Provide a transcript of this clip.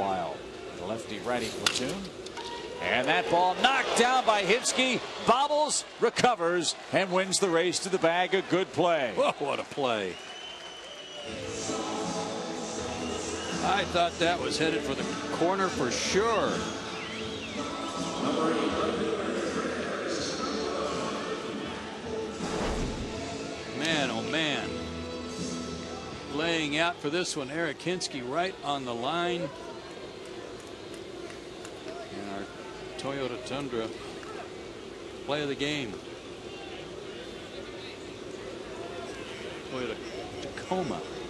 The lefty righty platoon. And that ball knocked down by Hinske. Bobbles, recovers, and wins the race to the bag. A good play. Whoa, what a play. I thought that was headed for the corner for sure. Man, oh man. Laying out for this one, Eric Hinske right on the line. And our Toyota Tundra play of the game. Toyota Tacoma